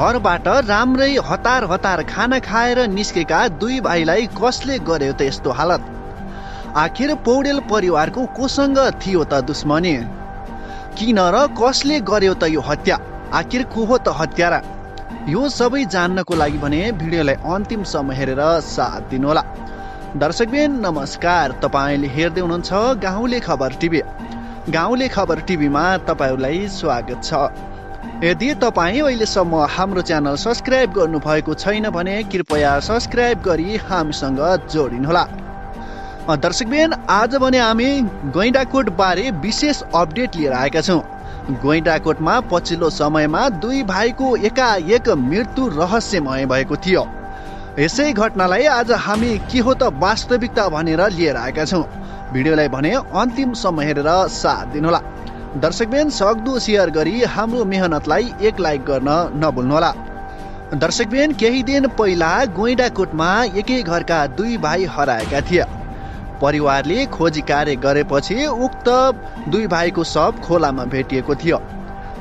घरबाट राम्रै हतार हतार खाना खाएर निस्केका दुई भाइलाई कसले गर्यो त यस्तो हालत? आखिर पौडेल परिवारको कोसँग थियो त दुश्मनी। किन र कसले गर्यो त यो हत्या? आखिर को हो त हत्यारा? यो सबै जान्नको लागि भने भिडियोलाई अन्तिमसम्म हेरेर साथ दिनुहोला। दर्शकबिन नमस्कार। तपाईँले हेर्दै हुनुहुन्छ गाउँले खबर टिभी। गाउँले खबर टिभीमा तपाईँहरूलाई स्वागत छ। यदि तपाईँ अहिलेसम्म हाम्रो च्यानल सब्सक्राइब गर्नुभएको छैन भने कृपया सब्सक्राइब गरी हामीसँग जोडिनुहोला। दर्शकबिन आज भने हामी गैँडाकोट बारे विशेष अपडेट लिएर आएका छौँ। गैँडाकोटमा पछिल्लो समयमा दुई भाइको एकाएक मृत्यु रहस्यमय भएको थियो। यसै घटनालाई आज हामी के हो त वास्तविकता भनेर लिएर आएका छौँ। भिडियोलाई भने अन्तिमसम्म हेरेर साथ दिनुहोला। दर्शकबिन सक्दो सेयर गरी हाम्रो मेहनतलाई एक लाइक गर्न नभुल्नुहोला। दर्शकबिन केही दिन पहिला गोइडाकोटमा एकै घरका दुई भाइ हराएका थिए। परिवारले खोजी कार्य गरेपछि उक्त दुई भाइको शव खोलामा भेटिएको थियो।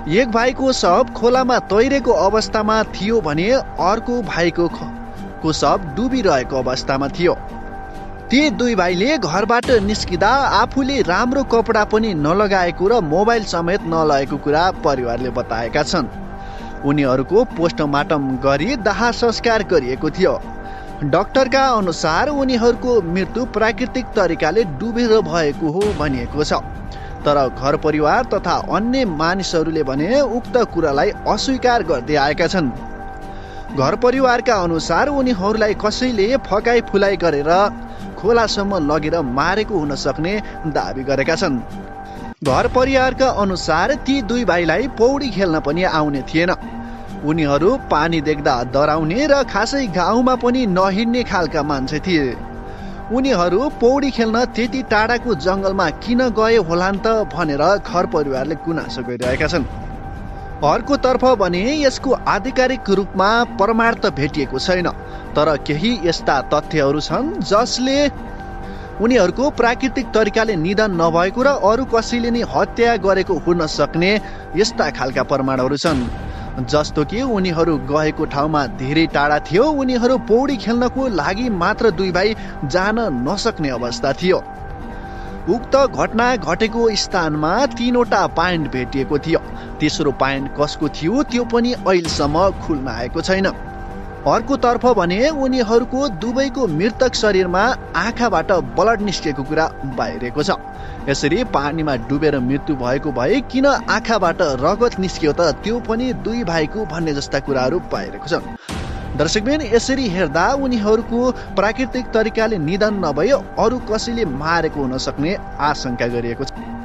एक भाइको शव खोलामा तैरेको अवस्थामा थियो भने अर्को भाइको शव डुबिरहेको अवस्थामा थियो। ती दुई भाइले घरबाट निस्किँदा आफूले राम्रो कपडा पनि नलगाएको र मोबाइल समेत नलगेको कुरा परिवारले बताएका छन्। उनीहरूको पोस्टमार्टम गरी दाह संस्कार गरिएको थियो। डाक्टरका अनुसार उनीहरूको मृत्यु प्राकृतिक तरिकाले डुबेर भएको हो भनिएको छ। तर घर परिवार तथा अन्य मानिसहरूले भने उक्त कुरालाई अस्वीकार गर्दै आएका छन्। घर परिवारका अनुसार उनीहरूलाई कसैले फकाइ फुलाइ गरेर खोलासम्म लगेर मारेको हुन सक्ने दावी गरेका छन्। घर परिवारका अनुसार ती दुई भाइलाई पौडी खेल्न पनि आउने थिएन। उनीहरू पानी देख्दा डराउने र खासै गाउँमा पनि नहिँड्ने खालका मान्छे थिए। उनीहरू पौडी खेल्न त्यति टाढाको जङ्गलमा किन गए होलान् त भनेर घर परिवारले गुनासो गरिरहेका छन्। अर्कोतर्फ भने यसको आधिकारिक रूपमा प्रमाण त भेटिएको छैन। तर केही यस्ता तथ्यहरू छन् जसले उनीहरूको प्राकृतिक तरिकाले निधन नभएको र अरू कसैले नै हत्या गरेको हुन सक्ने यस्ता खालका प्रमाणहरू छन्। जस्तो कि उनीहरू गएको ठाउँमा धेरै टाढा थियो उनीहरू पौडी खेल्नको लागि मात्र दुई भाइ जान नसक्ने अवस्था थियो। उक्त घटना घटेको स्थानमा तिनवटा पाइन्ट भेटिएको थियो। तेस्रो पाइन्ट कसको थियो त्यो पनि अहिलेसम्म खुल्न आएको छैन। अर्कोतर्फ भने उनीहरूको दुवैको मृतक शरीरमा आँखाबाट ब्लड निस्केको कुरा बाहिरिएको छ। यसरी पानीमा डुबेर मृत्यु भएको भए किन आँखाबाट रगत निस्कियो त त्यो पनि दुई भाइको भन्ने जस्ता कुराहरू बाहिरेको छ दर्शकबिन यसरी हेर्दा उनीहरूको प्राकृतिक तरिकाले निधन नभए अरू कसैले मारेको हुन सक्ने आशंका गरिएको छ।